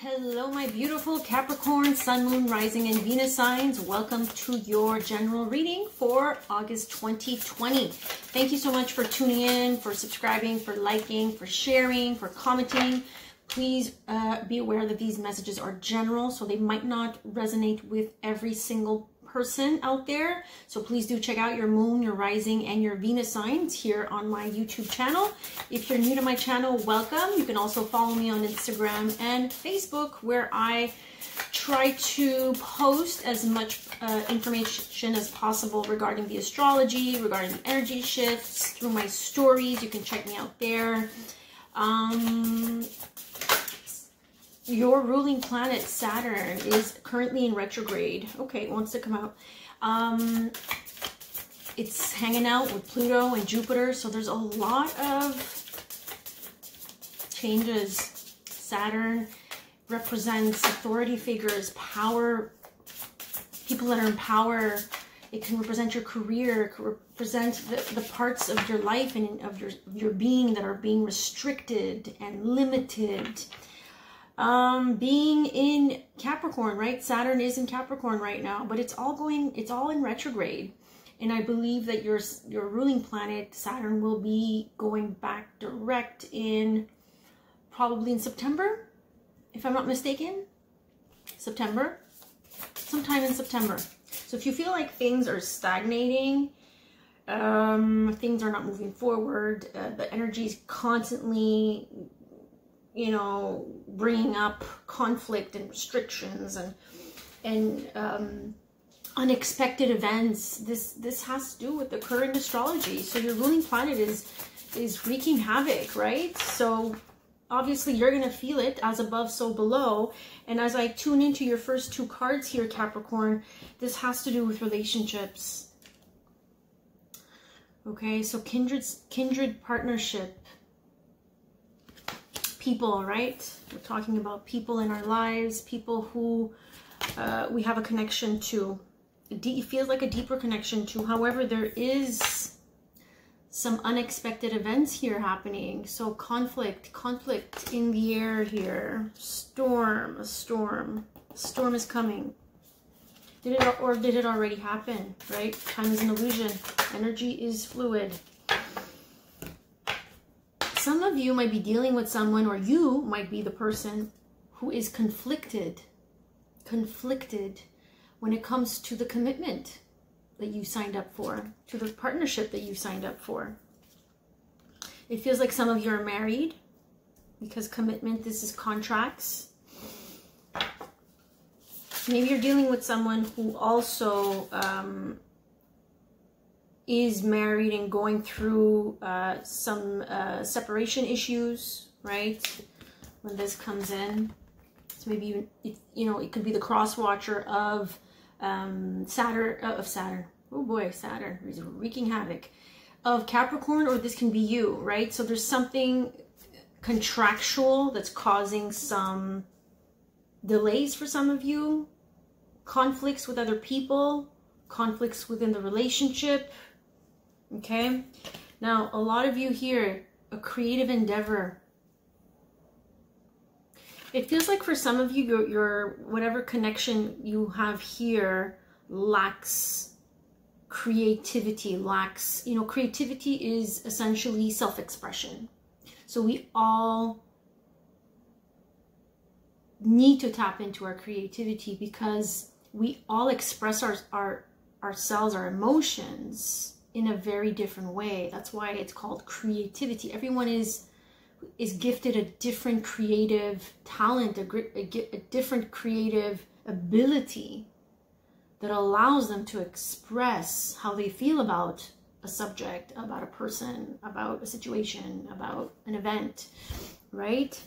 Hello, my beautiful Capricorn, Sun, Moon, Rising, and Venus signs. Welcome to your general reading for August 2020. Thank you so much for tuning in, for subscribing, for liking, for sharing, for commenting. Please uh, be aware that these messages are general, so they might not resonate with every single person out there. So please do check out your moon, your rising, and your Venus signs here on my YouTube channel. If you're new to my channel, welcome. You can also follow me on Instagram and Facebook where I try to post as much uh, information as possible regarding the astrology, regarding the energy shifts through my stories. You can check me out there. Um, your ruling planet Saturn is currently in retrograde. Okay, it wants to come out. Um, it's hanging out with Pluto and Jupiter, so there's a lot of changes. Saturn represents authority figures, power, people that are in power. It can represent your career, it can represent the, the parts of your life and of your, your being that are being restricted and limited um being in capricorn right? Saturn is in capricorn right now but it's all going it's all in retrograde. And i believe that your your ruling planet saturn will be going back direct in probably in september if i'm not mistaken. September. Sometime in september. So if you feel like things are stagnating um things are not moving forward uh, the energy is constantly you know, bringing up conflict and restrictions and and um, unexpected events. This this has to do with the current astrology. So your ruling planet is is wreaking havoc, right? So obviously you're going to feel it as above so below and as i tune into your first two cards here capricorn this has to do with relationships okay so kindred kindred partnership people, right? We're talking about people in our lives, people who uh, we have a connection to. It feels like a deeper connection to. However, there is some unexpected events here happening. So conflict, conflict in the air here. Storm, a storm. A storm is coming. Did it or did it already happen, right? Time is an illusion. Energy is fluid some of you might be dealing with someone or you might be the person who is conflicted, conflicted when it comes to the commitment that you signed up for, to the partnership that you signed up for. It feels like some of you are married because commitment, this is contracts. Maybe you're dealing with someone who also um, is married and going through uh, some uh, separation issues, right? When this comes in. So maybe, you, it, you know, it could be the cross watcher of um, Saturn, uh, of Saturn. Oh boy, Saturn is wreaking havoc. Of Capricorn, or this can be you, right? So there's something contractual that's causing some delays for some of you, conflicts with other people, conflicts within the relationship, Okay. Now, a lot of you here, a creative endeavor. It feels like for some of you, your, your whatever connection you have here lacks creativity, lacks, you know, creativity is essentially self-expression. So we all need to tap into our creativity because we all express our, our ourselves, our emotions in a very different way. That's why it's called creativity. Everyone is is gifted a different creative talent, a, a, a different creative ability that allows them to express how they feel about a subject, about a person, about a situation, about an event, right?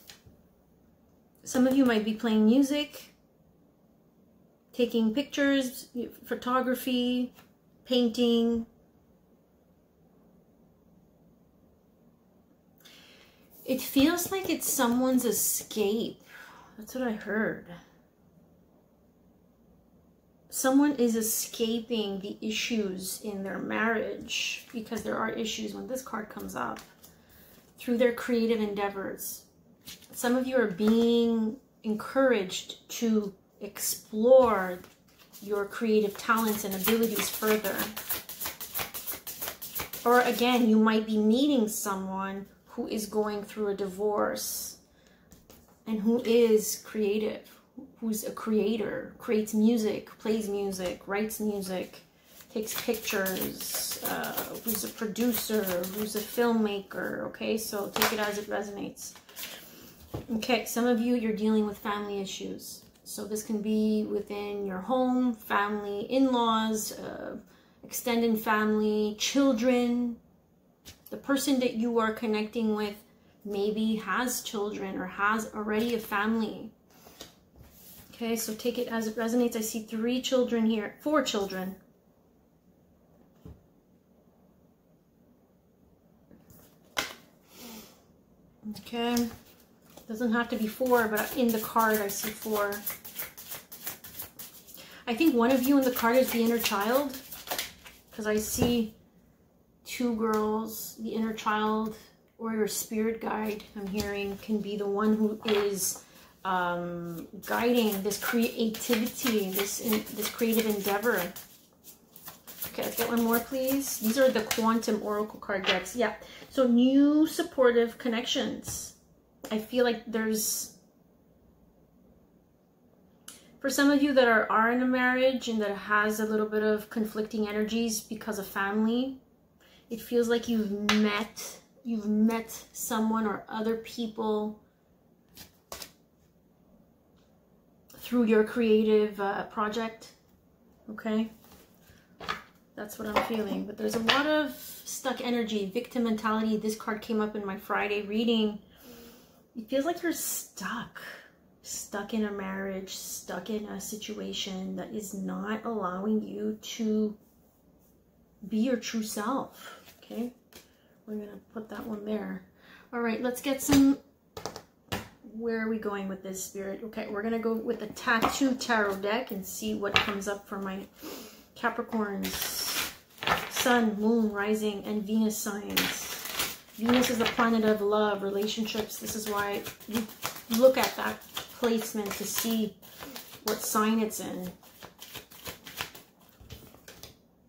Some of you might be playing music, taking pictures, photography, painting, It feels like it's someone's escape. That's what I heard. Someone is escaping the issues in their marriage because there are issues when this card comes up through their creative endeavors. Some of you are being encouraged to explore your creative talents and abilities further. Or again, you might be meeting someone who is going through a divorce and who is creative, who's a creator, creates music, plays music, writes music, takes pictures, uh, who's a producer, who's a filmmaker, okay? So take it as it resonates. Okay, some of you, you're dealing with family issues. So this can be within your home, family, in-laws, uh, extended family, children. The person that you are connecting with maybe has children or has already a family. Okay, so take it as it resonates. I see three children here, four children. Okay, doesn't have to be four, but in the card I see four. I think one of you in the card is the inner child because I see two girls, the inner child or your spirit guide I'm hearing can be the one who is um, guiding this creativity, this in, this creative endeavor. Okay, let's get one more, please. These are the Quantum Oracle card decks. Yeah, so new supportive connections. I feel like there's, for some of you that are, are in a marriage and that has a little bit of conflicting energies because of family, it feels like you've met you've met someone or other people through your creative uh, project. Okay? That's what I'm feeling. But there's a lot of stuck energy, victim mentality. This card came up in my Friday reading. It feels like you're stuck. Stuck in a marriage, stuck in a situation that is not allowing you to be your true self. Okay? We're to put that one there. All right, let's get some... Where are we going with this, Spirit? Okay, we're to go with the Tattoo Tarot deck and see what comes up for my Capricorns. Sun, Moon, Rising, and Venus signs. Venus is the planet of love, relationships. This is why you look at that placement to see what sign it's in.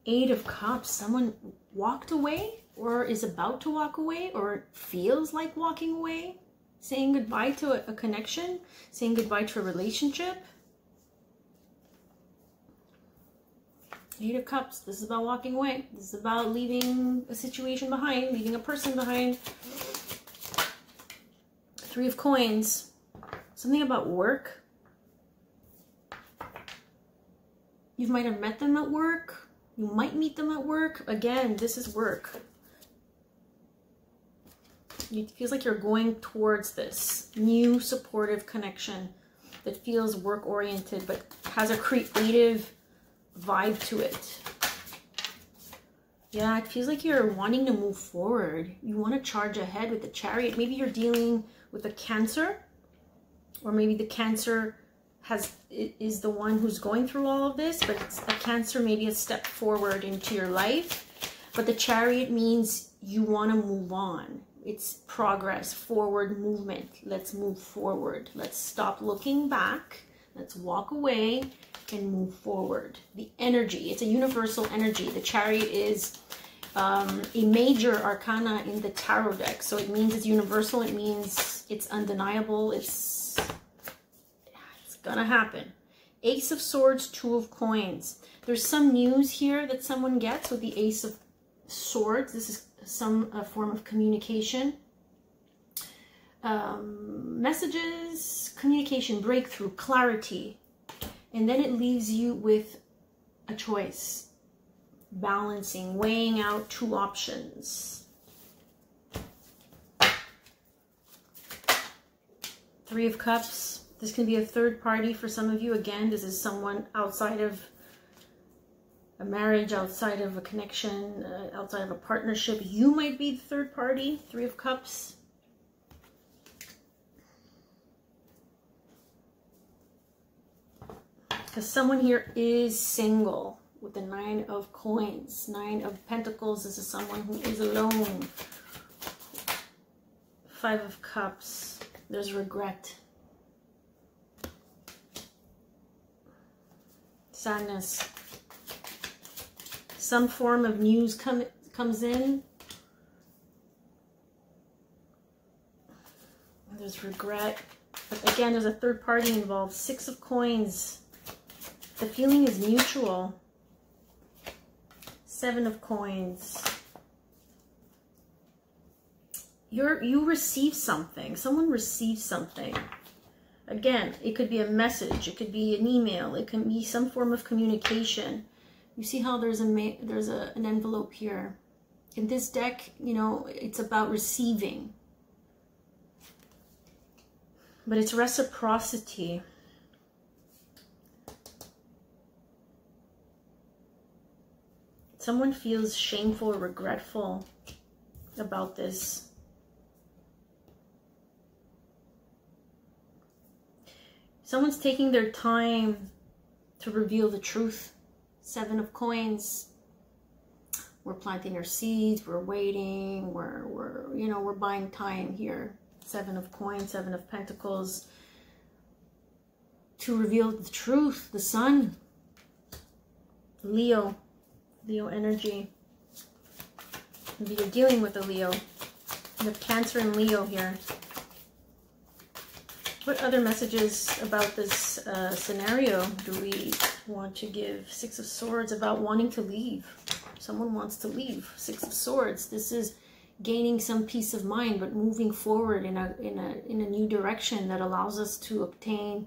Eight of Cups. Someone walked away or is about to walk away or feels like walking away, saying goodbye to a, connection, saying goodbye to a relationship. Eight of Cups. This is about walking away. This is about leaving a situation behind, leaving a person behind. Three of Coins. Something about work. You might have met them at work. You might meet them at work. Again, this is work it feels like you're going towards this new supportive connection that feels work oriented but has a creative vibe to it. Yeah, it feels like you're wanting to move forward. You want to charge ahead with the chariot. Maybe you're dealing with a cancer or maybe the cancer has is the one who's going through all of this, but it's a cancer maybe a step forward into your life. But the chariot means you want to move on it's progress, forward movement. Let's move forward. Let's stop looking back. Let's walk away and move forward. The energy, it's a universal energy. The chariot is um, a major arcana in the tarot deck. So it means it's universal. It means it's undeniable. It's, it's gonna happen. Ace of Swords, Two of Coins. There's some news here that someone gets with the Ace of Swords. This is some uh, form of communication. Um, messages, communication, breakthrough, clarity. And then it leaves you with a choice. Balancing, weighing out two options. Three of Cups. This can be a third party for some of you. Again, this is someone outside of a marriage, outside of a connection, uh, outside of a partnership. You might be the third party, Three of Cups. Because someone here is single with the Nine of Coins. Nine of Pentacles. This is someone who is alone. Five of Cups. There's regret. Sadness. Some form of news come, comes in. There's regret. But again, there's a third party involved. Six of coins. The feeling is mutual. Seven of coins. You're, you receive something. Someone receives something. Again, it could be a message. It could be an email. It can be some form of communication. You see how there's a there's a, an envelope here. In this deck, you know, it's about receiving. But it's reciprocity. Someone feels shameful or regretful about this. Someone's taking their time to reveal the truth. Seven of coins. We're planting our seeds. We're waiting. We're, we're, you know, we're buying time here. Seven of coins, seven of pentacles. To reveal the truth, the sun. Leo. Leo energy. Maybe you're dealing with a Leo. You have Cancer and Leo here. What other messages about this uh, scenario do we want to give? Six of Swords about wanting to leave. Someone wants to leave. Six of Swords. This is gaining some peace of mind, but moving forward in a in a in a new direction that allows us to obtain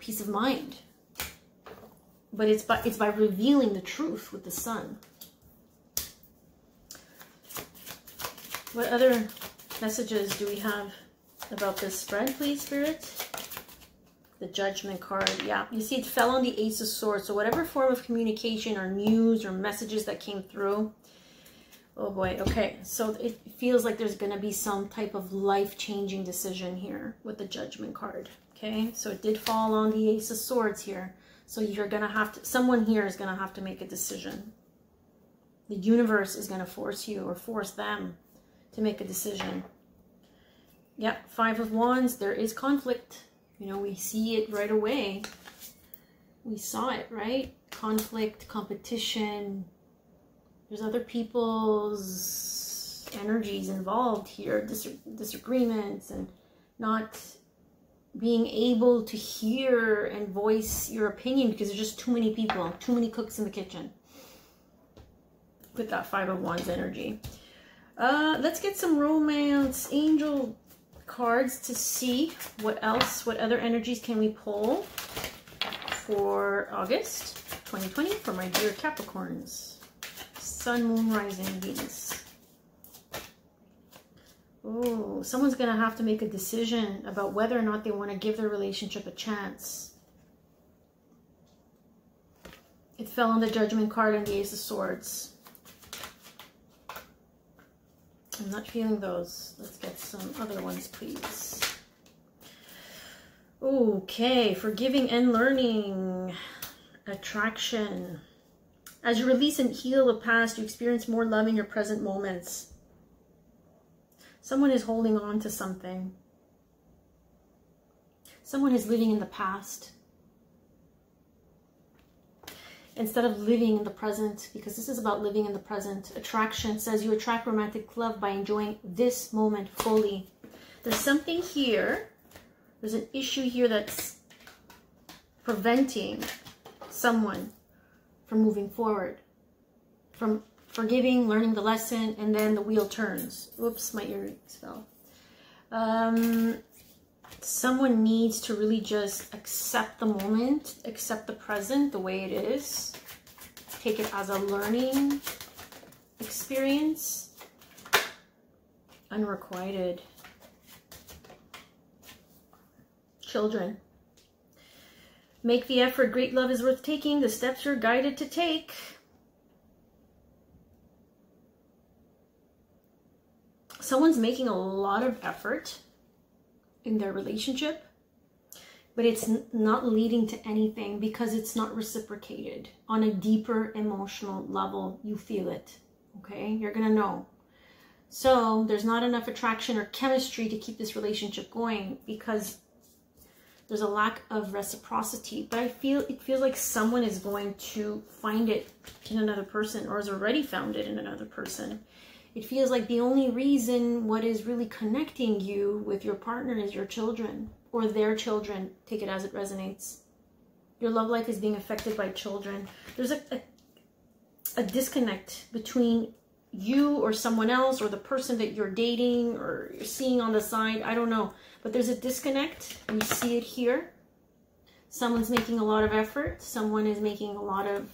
peace of mind. But it's by it's by revealing the truth with the sun. What other messages do we have? About this spread, please, Spirit? The Judgment card. Yeah, you see it fell on the Ace of Swords. So whatever form of communication or news or messages that came through. Oh boy, okay. So it feels like there's going to be some type of life-changing decision here with the Judgment card. Okay, so it did fall on the Ace of Swords here. So you're going to have to, someone here is going to have to make a decision. The universe is going to force you or force them to make a decision. Yeah, Five of Wands, there is conflict. You know, we see it right away. We saw it, right? Conflict, competition. There's other people's energies involved here, dis disagreements and not being able to hear and voice your opinion because there's just too many people, too many cooks in the kitchen with that Five of Wands energy. Uh, let's get some romance, angel cards to see what else, what other energies can we pull for August 2020 for my dear Capricorns. Sun, Moon, Rising, Venus. Oh, someone's going to have to make a decision about whether or not they want to give their relationship a chance. It fell on the Judgment card and the Ace of Swords. I'm not feeling those. Let's get some other ones, please. Okay, forgiving and learning. Attraction. As you release and heal the past, you experience more love in your present moments. Someone is holding on to something. Someone is living in the past instead of living in the present, because this is about living in the present. Attraction says you attract romantic love by enjoying this moment fully. There's something here, there's an issue here that's preventing someone from moving forward, from forgiving, learning the lesson, and then the wheel turns. Oops, my earrings fell. Um, someone needs to really just accept the moment, accept the present the way it is, take it as a learning experience, unrequited. Children. Make the effort. Great love is worth taking. The steps you're guided to take. Someone's making a lot of effort in their relationship, but it's not leading to anything because it's not reciprocated. On a deeper emotional level, you feel it, okay? You're gonna know. So there's not enough attraction or chemistry to keep this relationship going because there's a lack of reciprocity but i feel it feels like someone is going to find it in another person or has already found it in another person it feels like the only reason what is really connecting you with your partner is your children or their children take it as it resonates your love life is being affected by children there's a, a, a disconnect between you or someone else or the person that you're dating or you're seeing on the side i don't know but there's a disconnect. We see it here. Someone's making a lot of effort. Someone is making a lot of,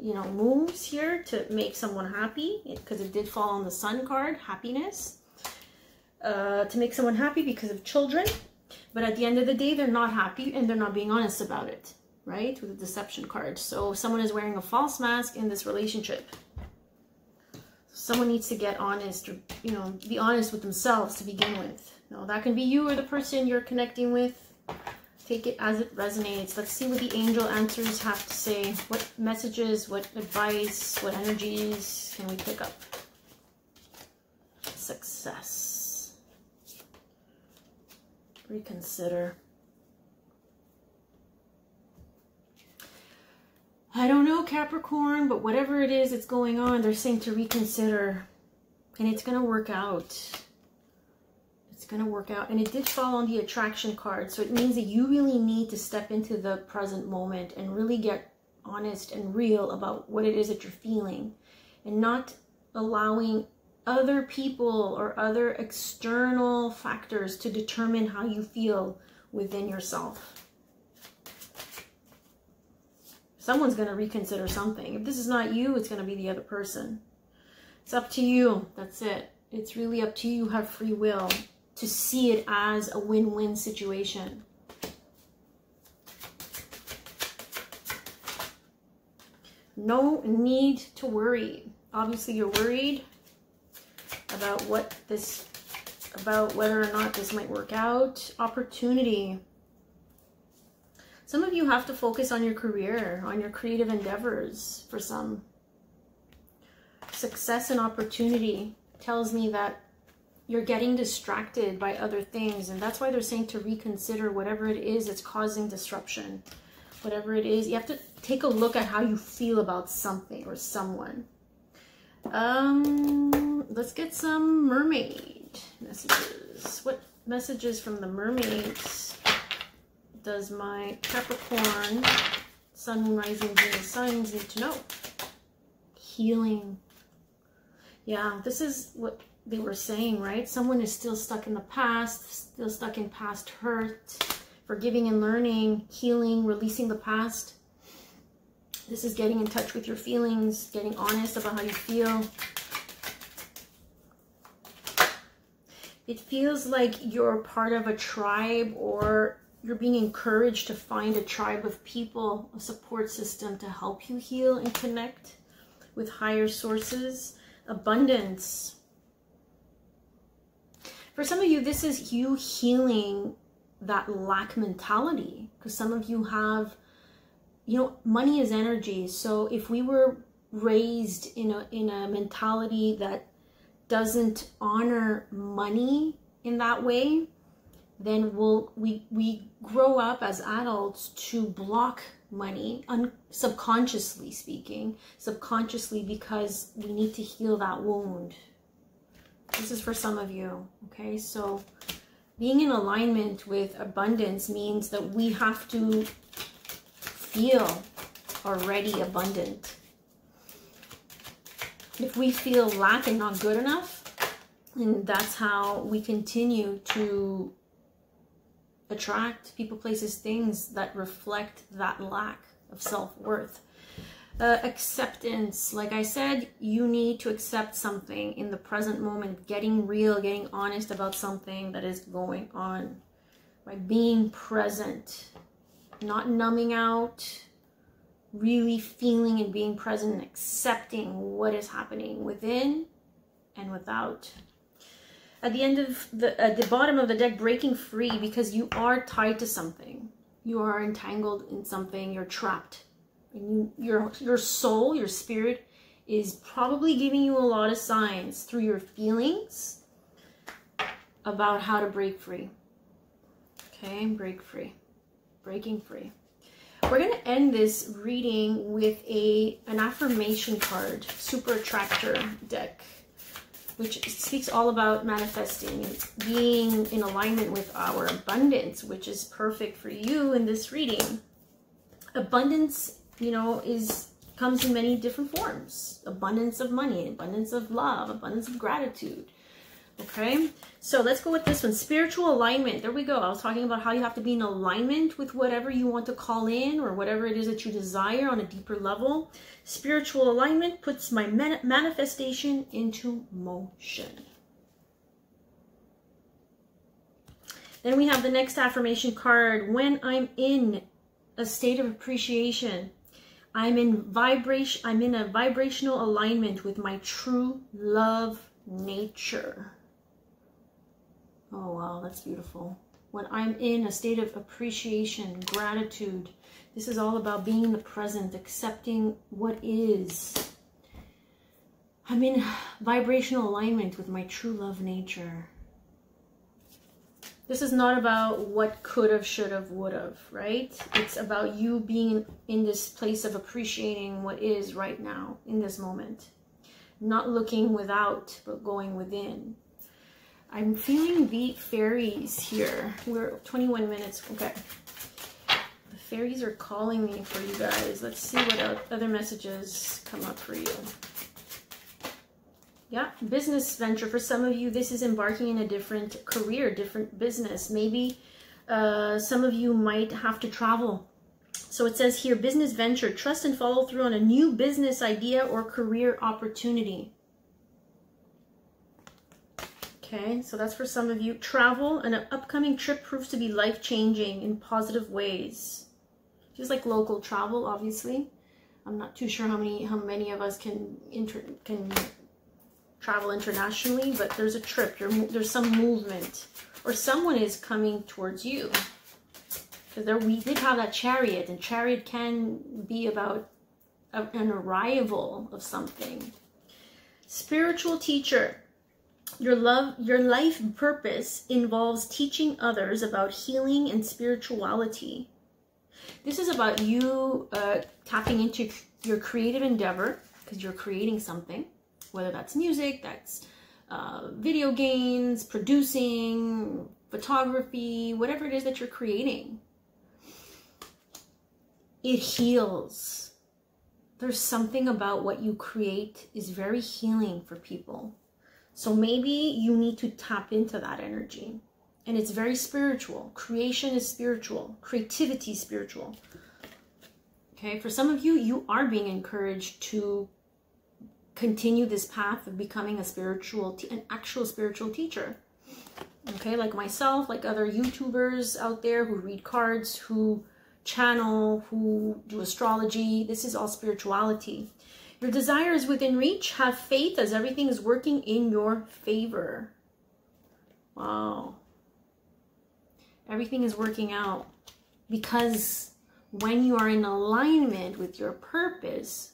you know, moves here to make someone happy because it did fall on the sun card, happiness. Uh, to make someone happy because of children. But at the end of the day, they're not happy and they're not being honest about it, right? With the deception card. So someone is wearing a false mask in this relationship someone needs to get honest or you know be honest with themselves to begin with no, that can be you or the person you're connecting with. Take it as it resonates. Let's see what the angel answers have to say. What messages, what advice, what energies can we pick up? Success. Reconsider. I don't know, Capricorn, but whatever it is that's going on, they're saying to reconsider. And it's going to work out going to work out. And it did fall on the attraction card. So it means that you really need to step into the present moment and really get honest and real about what it is that you're feeling and not allowing other people or other external factors to determine how you feel within yourself. Someone's going to reconsider something. If this is not you, it's going to be the other person. It's up to you. That's it. It's really up to you. You have free will to see it as a win-win situation. No need to worry. Obviously, you're worried about what this, about whether or not this might work out. Opportunity. Some of you have to focus on your career, on your creative endeavors for some. Success and opportunity tells me that you're getting distracted by other things. And that's why they're saying to reconsider whatever it is that's causing disruption. Whatever it is, you have to take a look at how you feel about something or someone. Um, let's get some mermaid messages. What messages from the mermaids does my Capricorn, Sun, Moon, Rising, Venus signs need to know? Healing. Yeah, this is what they were saying, right? Someone is still stuck in the past, still stuck in past hurt, forgiving and learning, healing, releasing the past. This is getting in touch with your feelings, getting honest about how you feel. It feels like you're part of a tribe or you're being encouraged to find a tribe of people, a support system to help you heal and connect with higher sources. Abundance, for some of you, this is you healing that lack mentality because some of you have, you know, money is energy. So if we were raised in a in a mentality that doesn't honor money in that way, then we'll we we grow up as adults to block money un, subconsciously speaking subconsciously because we need to heal that wound this is for some of you, okay? So being in alignment with abundance means that we have to feel already abundant. If we feel lack and not good enough, and that's how we continue to attract people, places, things that reflect that lack of self-worth uh, acceptance. Like i said you need to accept something in the present moment getting real getting honest about something that is going on. By being present not numbing out really feeling and being present and accepting what is happening within and without. At the end of the at the bottom of the deck breaking free because you are tied to something. You are entangled in something. You're trapped and you, your your soul, your spirit is probably giving you a lot of signs through your feelings about how to break free. Okay, break free. breaking free. We're going to end this reading with a an affirmation card, Super Attractor deck, which speaks all about manifesting being in alignment with our abundance, which is perfect for you in this reading. Abundance, you know, is comes in many different forms. Abundance of money, abundance of love, abundance of gratitude. Okay, so let's go with this one. Spiritual alignment. There we go. I was talking about how you have to be in alignment with whatever you want to call in or whatever it is that you desire on a deeper level. Spiritual alignment puts my manifestation into motion. Then we have the next affirmation card. When I'm in a state of appreciation, I'm in vibration. I'm in a vibrational alignment with my true love nature. Oh, wow, that's beautiful. When I'm in a state of appreciation, gratitude, this is all about being in the present, accepting what is. I'm in vibrational alignment with my true love nature. This is not about what could have, should have, would have, right? It's about you being in this place of appreciating what is right now in this moment. Not looking without, but going within. I'm feeling the fairies here. We're 21 minutes. Okay. The fairies are calling me for you guys. Let's see what other messages come up for you. Yeah, business venture. For some of you, this is embarking in a different career, different business. Maybe uh, some of you might have to travel. So it says here, business venture, trust and follow through on a new business idea or career opportunity. Okay, so that's for some of you. Travel, an upcoming trip proves to be life-changing in positive ways. Just like local travel, obviously. I'm not too sure how many how many of us can inter, can travel internationally, but there's a trip. There's some movement, or someone is coming towards you. Because we did have that chariot, and chariot can be about a, an arrival of something. Spiritual teacher your love, your life purpose involves teaching others about healing and spirituality. This is about you uh, tapping into your creative endeavor because you're creating something, whether that's music, that's uh, video games, producing, photography, whatever it is that you're creating. It heals. There's something about what you create is very healing for people. So maybe you need to tap into that energy. And it's very spiritual. Creation is spiritual. Creativity is spiritual. Okay, for some of you, you are being encouraged to continue this path of becoming a spiritual, an actual spiritual teacher. Okay, like myself, like other YouTubers out there who read cards, who channel, who do astrology. This is all spirituality. Your desire is within reach. Have faith as everything is working in your favor. Wow. Everything is working out because when you are in alignment with your purpose,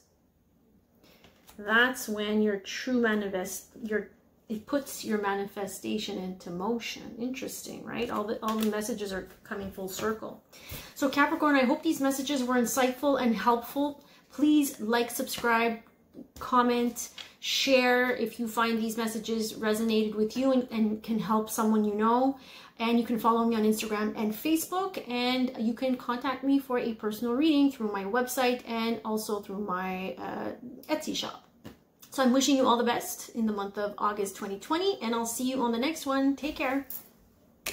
that's when your true manifest your it puts your manifestation into motion. Interesting, right? All the all the messages are coming full circle. So Capricorn, I hope these messages were insightful and helpful. Please like, subscribe, comment, share if you find these messages resonated with you and, and, can help someone you know. And you can follow me on Instagram and Facebook. And you can contact me for a personal reading through my website and also through my uh, Etsy shop. So I'm wishing you all the best in the month of August 2020. And I'll see you on the next one. Take care.